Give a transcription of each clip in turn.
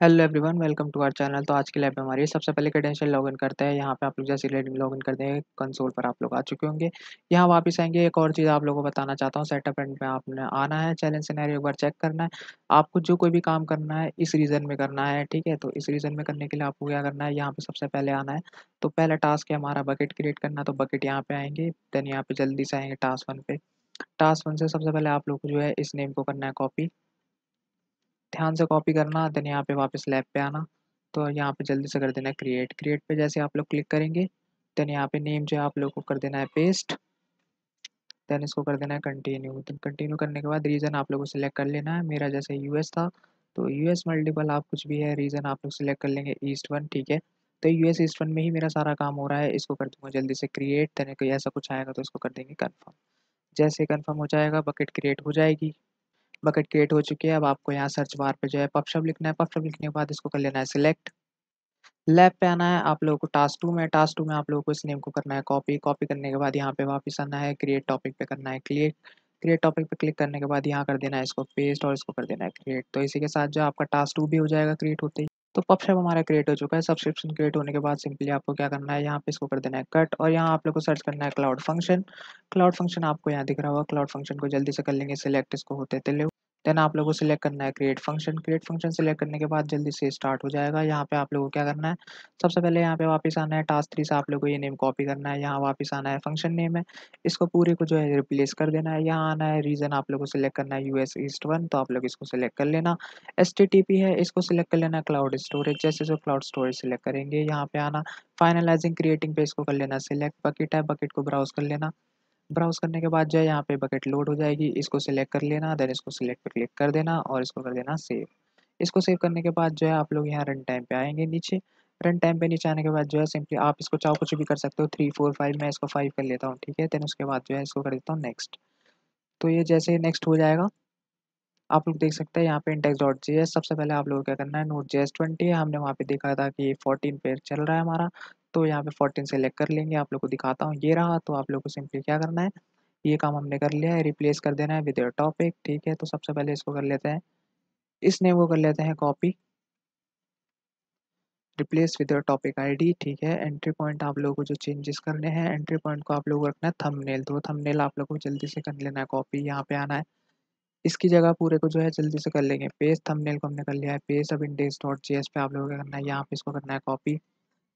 Hello everyone welcome to our channel तो आज की लैब में हमारी सबसे पहले क्रेडेंशियल लॉगिन करते हैं। यहाँ पे आप लोग जैसे लॉगिन करते हैं कंसोल पर आप लोग आ चुके होंगे। यहाँ वापस आएँगे। एक और चीज़ आप लोगों को बताना चाहता हूँ सेटअप एंड में आपने आना है। चैलेंज सिनेरियो एक बार चेक करना है। आपको जो कोई भी काम करना है, इस रीजन में करना है, ठीक है? तो इस रीजन में करने के लिए आपको क्या करना है? यहाँ पर सबसे पहले आना है। तो पहला टास्क है हमारा बकेट क्रिएट करना। तो बकेट यहाँ पे आएँगे। देन यहाँ पे जल्दी से आएँगे टास्क वन पे। टास्क वन से सबसे पहले आप लोग को जो है इस नेम को करना है कॉपी ध्यान से कॉपी करना देन यहाँ पे वापस लैब पे आना। तो यहाँ पे जल्दी से कर देना क्रिएट क्रिएट पे जैसे आप लोग क्लिक करेंगे देन यहाँ पे नेम जो है आप लोग को कर देना है पेस्ट देन इसको कर देना है कंटिन्यू देन कंटिन्यू करने के बाद रीज़न आप लोग को सिलेक्ट कर लेना है। मेरा जैसे यूएस था तो यूएस मल्टीपल आप कुछ भी है रीज़न आप लोग सिलेक्ट कर लेंगे ईस्ट वन ठीक है? तो यूएस ईस्ट वन में ही मेरा सारा काम हो रहा है, इसको कर दूँगा जल्दी से क्रिएट देने कोई ऐसा कुछ आएगा तो इसको कर देंगे कन्फर्म जैसे कन्फर्म हो जाएगा बकेट क्रिएट हो जाएगी। बकेट क्रिएट हो चुकी है। अब आपको यहाँ सर्च बार पे जो है पपशप लिखना है। पपशप लिखने के बाद इसको कर लेना है सिलेक्ट लैब पे आना है। आप लोगों को टास्क टू में टास्क टू में आप लोगों को इस नेम को करना है कॉपी कॉपी करने के बाद यहाँ पे वापस आना है। क्रिएट टॉपिक पे करना है। क्रिएट क्रिएट टॉपिक पे क्लिक करने के बाद यहाँ कर देना है इसको पेस्ट और इसको कर देना है क्रिएट तो इसी के साथ जो आपका टास्क टू भी हो जाएगा क्रिएट होते ही। तो पपशप हमारा क्रिएट हो चुका है। सब्सक्रिप्शन क्रिएट होने के बाद सिंपली आपको क्या करना है? यहाँ पे इसको कर देना है कट और यहाँ आप लोग को सर्च करना है क्लाउड फ़ंक्शन क्लाउड फ़ंक्शन आपको यहाँ दिख रहा होगा। क्लाउड फ़ंक्शन को जल्दी से कर लेंगे। सिलेक्ट इसको होते थे देन आप लोगों को सिलेक्ट करना है create function create function select करने के बाद जल्दी से स्टार्ट हो जाएगा। यहाँ पे आप लोगों को क्या करना है? सबसे पहले यहाँ पे वापस आना है टास्क थ्री से आप लोगों को ये नेम कॉपी करना है। यहाँ वापस आना है फ़ंक्शन नेम है। इसको पूरे को जो है रिप्लेस कर देना है। यहाँ आना है रीजन आप लोगों को सिलेक्ट करना है यूएस ईस्ट वन तो आप लोग इसको सिलेक्ट कर लेना। एस है, इसको सिलेक्ट कर लेना क्लाउड स्टोरेज जैसे जो क्लाउड स्टोरेज सिलेक्ट करेंगे। यहाँ पे आना फाइनलाइजिंग क्रिएटिंग पे इसको कर लेना सिलेक्ट बकेट है बकेट को ब्राउज कर लेना। ब्राउज करने के बाद जो है यहाँ पे बकेट लोड हो जाएगी। इसको सिलेक्ट कर लेना देन इसको सिलेक्ट पे क्लिक कर देना और इसको कर देना सेव इसको सेव करने के बाद जो है आप लोग यहाँ रन टाइम पे आएँगे नीचे। रन टाइम पे नीचे आने के बाद जो है सिंपली आप इसको चाहो कुछ भी कर सकते हो। थ्री फोर फाइव मैं इसको फाइव कर लेता हूँ, ठीक है? देन उसके बाद जो है इसको कर देता हूँ नेक्स्ट तो ये जैसे नेक्स्ट हो जाएगा, आप लोग देख सकते हैं यहाँ पे इंडेक्स डॉट जी सबसे पहले आप लोगों क्या करना है? नोट जी एस ट्वेंटी हमने वहाँ पे देखा था कि फोर्टीन पे चल रहा है हमारा। तो यहाँ पे फोर्टीन सेलेक्ट कर लेंगे, आप लोग को दिखाता हूँ, ये रहा तो आप लोग को सिंपली क्या करना है, ये काम हमने कर लिया है रिप्लेस कर देना है विद योर टॉपिक ठीक है तो सबसे पहले इसको कर लेते हैं इस नेम को कर लेते हैं copy replace with your topic ID ठीक है एंट्री पॉइंट आप लोगों को जो चेंजेस करने हैं एंट्री पॉइंट को आप लोगों रखना है थंबनेल तो थंबनेल आप लोगों को जल्दी से कर लेना है कॉपी यहाँ पे आना है, इसकी जगह पूरे को जो है जल्दी से कर लेंगे पेज थंबनेल को हमने कर लिया है पेज अब इंडेक्स डॉट जे पे आप लोगों को करना है, यहाँ पे इसको करना है कॉपी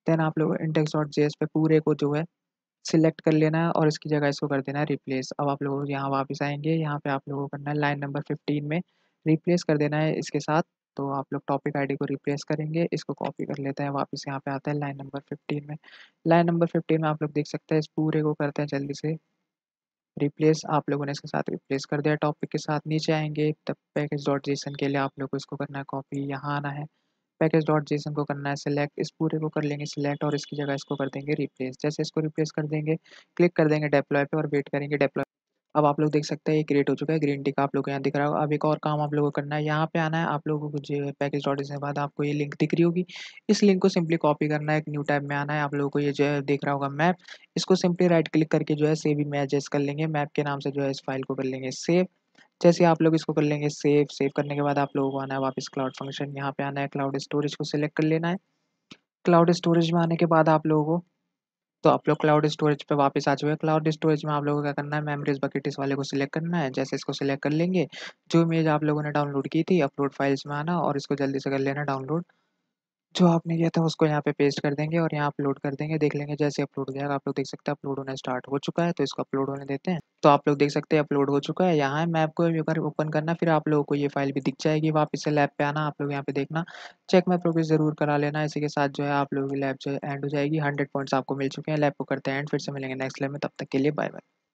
देन आप लोग इंडेक्स डॉट जे पे पूरे को जो है सिलेक्ट कर लेना है और इसकी जगह इसको कर देना है रिप्लेस अब आप लोग यहाँ वापस आएँगे, यहाँ पे आप लोगों को करना है लाइन नंबर फिफ्टीन में रिप्लेस कर देना है इसके साथ। तो आप लोग टॉपिक आईडी को रिप्लेस करेंगे, इसको कॉपी कर लेते हैं, वापस यहाँ पे आता है लाइन नंबर फिफ्टीन में। लाइन नंबर फिफ्टीन में आप लोग देख सकते हैं इस पूरे को करते हैं जल्दी से रिप्लेस आप लोगों ने इसके साथ रिप्लेस कर दिया टॉपिक के साथ, नीचे आएँगे तब पैकेज डॉट जेसन के लिए आप लोग को इसको करना है कॉपी यहाँ आना है। पैकेज डॉट जेसन को करना है सिलेक्ट इस पूरे को कर लेंगे सिलेक्ट और इसकी जगह इसको कर देंगे रिप्लेस जैसे इसको रिप्लेस कर देंगे क्लिक कर देंगे डेप्लॉय पे और वेट करेंगे डेप्लॉय अब आप लोग देख सकते हैं, ये क्रिएट हो चुका है ग्रीन टिक आप लोग को यहाँ दिख रहा होगा। अब एक और काम आप लोगों को करना है, यहाँ पे आना है, आप लोगों को जो पैकेज डॉट के बाद आपको ये लिंक दिख रही होगी। इस लिंक को सिंपली कॉपी करना है, एक न्यू टैब में आना है, आप लोगों को ये जो है देख रहा होगा मैप इसको सिंपली राइट क्लिक करके जो है सेव इमेजेस कर लेंगे मैप के नाम से जो है इस फ़ाइल को कर लेंगे सेव जैसे आप लोग इसको कर लेंगे सेव सेव करने के बाद आप लोगों को आना है वापस क्लाउड फ़ंक्शन यहाँ पे आना है क्लाउड स्टोरेज को सिलेक्ट कर लेना है। क्लाउड स्टोरेज में आने के बाद आप लोगों को तो आप लोग क्लाउड स्टोरेज पे वापस आ चुके क्लाउड स्टोरेज में आप लोगों को क्या करना है मेमोरीज बकेट इस वाले को सिलेक्ट करना है, जैसे इसको सिलेक्ट कर लेंगे, जो इमेज आप लोगों ने डाउनलोड की थी अपलोड फाइल्स में आना और इसको जल्दी से कर लेना डाउनलोड जो आपने किया था उसको यहाँ पे पेस्ट कर देंगे और यहाँ अपलोड कर देंगे। देख लेंगे जैसे अपलोड जाएगा आप लोग देख सकते हैं अपलोड होना स्टार्ट हो चुका है तो इसको अपलोड होने देते हैं। तो आप लोग देख सकते हैं अपलोड हो चुका है। यहाँ मैप को ओपन करना, फिर आप लोगों को ये फ़ाइल भी दिख जाएगी। वापस से लैब पे आना, आप लोग यहाँ पे देखना। चेक में प्रोग्रेस ज़रूर करा लेना। इसी के साथ जो है, आप लोगों की लैब जो है एंड हो जाएगी। हंड्रेड पॉइंट्स आपको मिल चुके हैं। लैब को करते हैं एंड फिर से मिलेंगे नेक्स्ट लैब में। तब तक के लिए बाय बाय